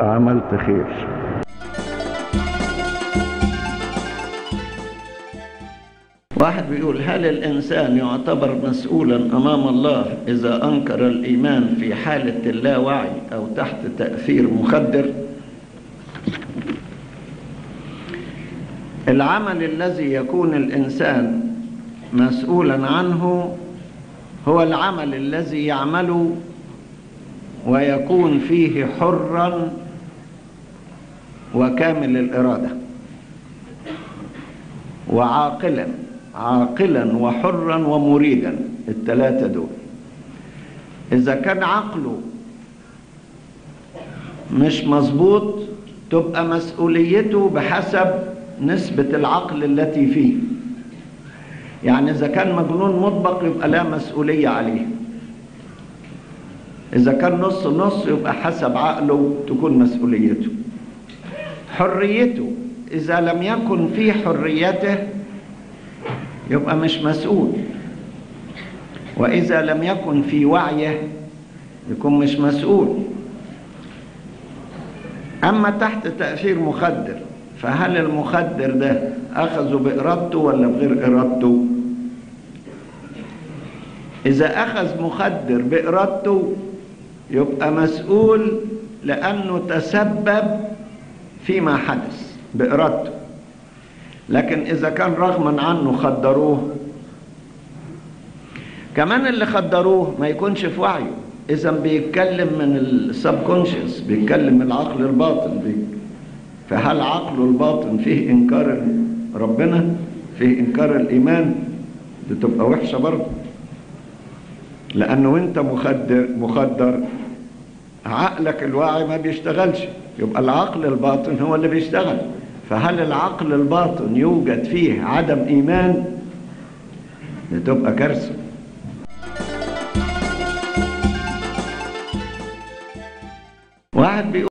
عملت خير. واحد بيقول هل الإنسان يعتبر مسؤولا أمام الله إذا أنكر الإيمان في حالة اللاوعي أو تحت تأثير مخدر؟ العمل الذي يكون الإنسان مسؤولا عنه هو العمل الذي يعمله ويكون فيه حرا وكامل الإرادة. وعاقلا عاقلا وحرا ومريدا الثلاثة دول. إذا كان عقله مش مظبوط تبقى مسؤوليته بحسب نسبة العقل التي فيه. يعني إذا كان مجنون مطبق يبقى لا مسؤولية عليه. إذا كان نص نص يبقى حسب عقله تكون مسؤوليته. حريته إذا لم يكن في حريته يبقى مش مسؤول. وإذا لم يكن في وعيه يكون مش مسؤول. أما تحت تأثير مخدر فهل المخدر ده أخذه بإرادته ولا بغير إرادته؟ إذا أخذ مخدر بإرادته يبقى مسؤول لأنه تسبب فيما حدث بإرادته. لكن إذا كان رغما عنه خدروه. كمان اللي خدروه ما يكونش في وعيه. إذا بيتكلم من السبكونشس بيتكلم من العقل الباطن بي فهل عقله الباطن فيه إنكار ربنا؟ فيه إنكار الإيمان؟ دي تبقى وحشة برضه. لأنه وأنت مخدر مخدر عقلك الواعي ما بيشتغلش. يبقى العقل الباطن هو اللي بيشتغل. فهل العقل الباطن يوجد فيه عدم إيمان؟ دي تبقى كارثة. واحد بيقول